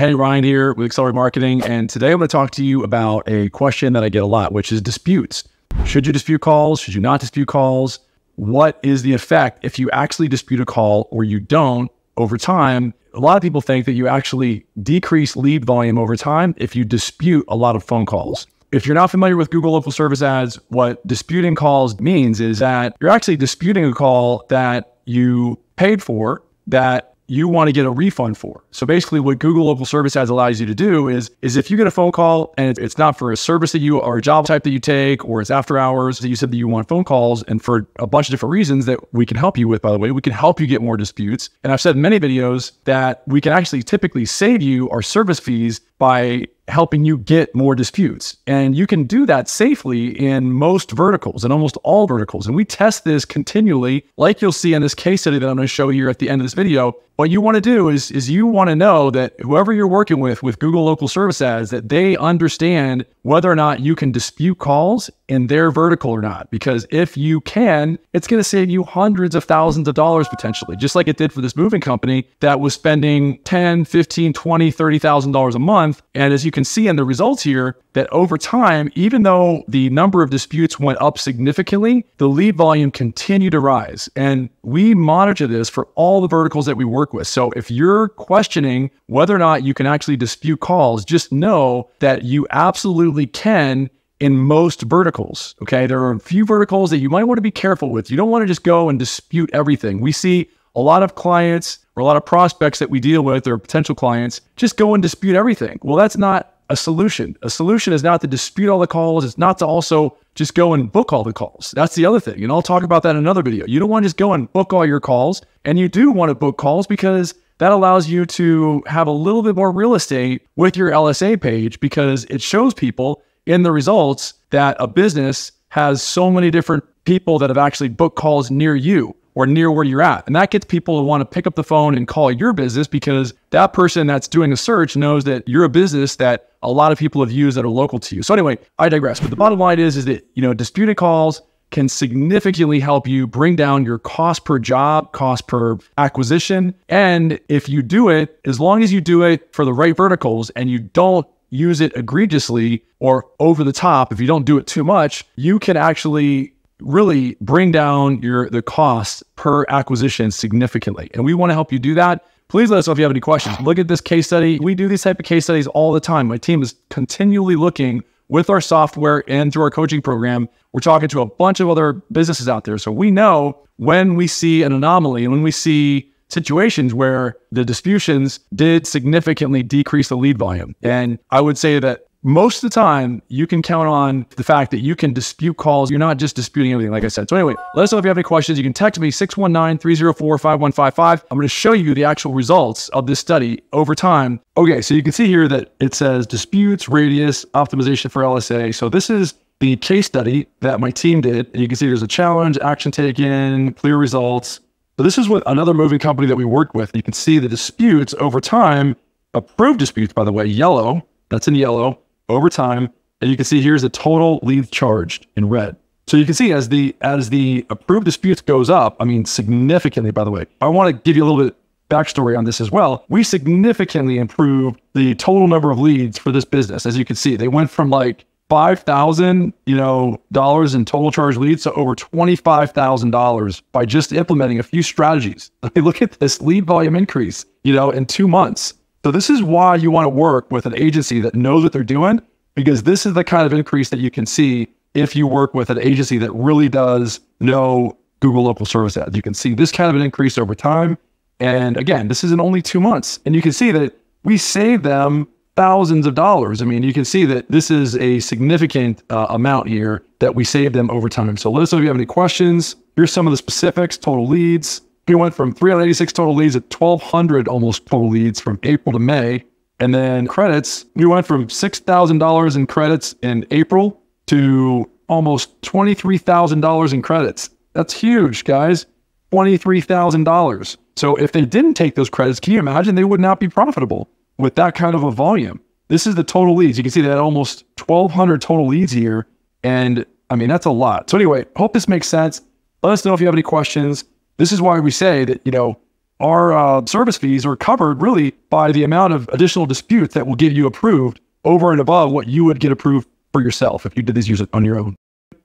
Hey, Ryan here with Accelerate Marketing. And today I'm going to talk to you about a question that I get a lot, which is disputes. Should you dispute calls? Should you not dispute calls? What is the effect if you actually dispute a call or you don't over time? A lot of people think that you actually decrease lead volume over time if you dispute a lot of phone calls. If you're not familiar with Google Local Service Ads, what disputing calls means is that you're actually disputing a call that you paid for that you want to get a refund for. So basically what Google local service ads allows you to do is, is if you get a phone call and it's not for a service that you or a job type that you take, or it's after hours that you said that you want phone calls and for a bunch of different reasons that we can help you with, by the way, we can help you get more disputes. And I've said in many videos that we can actually typically save you our service fees by helping you get more disputes. And you can do that safely in most verticals and almost all verticals. And we test this continually, like you'll see in this case study that I'm going to show here at the end of this video. What you want to do is, is you want to know that whoever you're working with with Google local service ads, that they understand whether or not you can dispute calls in their vertical or not. Because if you can, it's going to save you hundreds of thousands of dollars potentially, just like it did for this moving company that was spending 10, 15, 20, $30,000 a month. And as you can see in the results here, that over time, even though the number of disputes went up significantly, the lead volume continued to rise. And we monitor this for all the verticals that we work with. So if you're questioning whether or not you can actually dispute calls, just know that you absolutely can in most verticals. Okay. There are a few verticals that you might want to be careful with. You don't want to just go and dispute everything. We see a lot of clients or a lot of prospects that we deal with or potential clients just go and dispute everything. Well, that's not a solution. A solution is not to dispute all the calls. It's not to also just go and book all the calls. That's the other thing. And I'll talk about that in another video. You don't want to just go and book all your calls. And you do want to book calls because that allows you to have a little bit more real estate with your LSA page because it shows people in the results that a business has so many different people that have actually booked calls near you or near where you're at. And that gets people to want to pick up the phone and call your business because that person that's doing a search knows that you're a business that a lot of people have used that are local to you. So anyway, I digress. But the bottom line is, is that, you know, disputed calls can significantly help you bring down your cost per job, cost per acquisition. And if you do it, as long as you do it for the right verticals and you don't use it egregiously or over the top, if you don't do it too much, you can actually really bring down your the cost per acquisition significantly. And we want to help you do that. Please let us know if you have any questions. Look at this case study. We do these type of case studies all the time. My team is continually looking with our software and through our coaching program. We're talking to a bunch of other businesses out there. So we know when we see an anomaly and when we see situations where the distributions did significantly decrease the lead volume. And I would say that most of the time you can count on the fact that you can dispute calls. You're not just disputing everything, like I said. So anyway, let us know if you have any questions. You can text me 619-304-5155. I'm going to show you the actual results of this study over time. Okay, so you can see here that it says disputes, radius, optimization for LSA. So this is the case study that my team did. And you can see there's a challenge, action taken, clear results. So this is what another moving company that we worked with. You can see the disputes over time, approved disputes, by the way, yellow. That's in yellow over time. And you can see here's the total leads charged in red. So you can see as the as the approved disputes goes up, I mean significantly, by the way. I want to give you a little bit backstory on this as well. We significantly improved the total number of leads for this business. As you can see, they went from like five thousand, you know, dollars in total charge leads to over twenty-five thousand dollars by just implementing a few strategies. I mean, Look at this lead volume increase, you know, in two months. So this is why you want to work with an agency that knows what they're doing, because this is the kind of increase that you can see if you work with an agency that really does know Google local service ads. You can see this kind of an increase over time. And again, this is in only two months. And you can see that we save them thousands of dollars. I mean, you can see that this is a significant uh, amount here that we save them over time. So let us know if you have any questions. Here's some of the specifics, total leads, we went from 386 total leads to 1,200 almost total leads from April to May. And then credits, we went from $6,000 in credits in April to almost $23,000 in credits. That's huge, guys. $23,000. So if they didn't take those credits, can you imagine they would not be profitable with that kind of a volume? This is the total leads. You can see that almost 1,200 total leads here. And I mean, that's a lot. So anyway, hope this makes sense. Let us know if you have any questions. This is why we say that, you know, our uh, service fees are covered really by the amount of additional disputes that will get you approved over and above what you would get approved for yourself if you did these use on your own.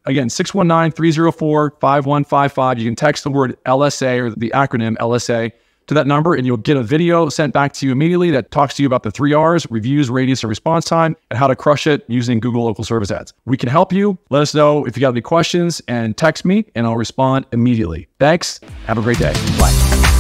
Again, 619-304-5155. You can text the word LSA or the acronym LSA to that number and you'll get a video sent back to you immediately that talks to you about the three R's, reviews, radius, and response time, and how to crush it using Google local service ads. We can help you. Let us know if you got any questions and text me and I'll respond immediately. Thanks. Have a great day. Bye.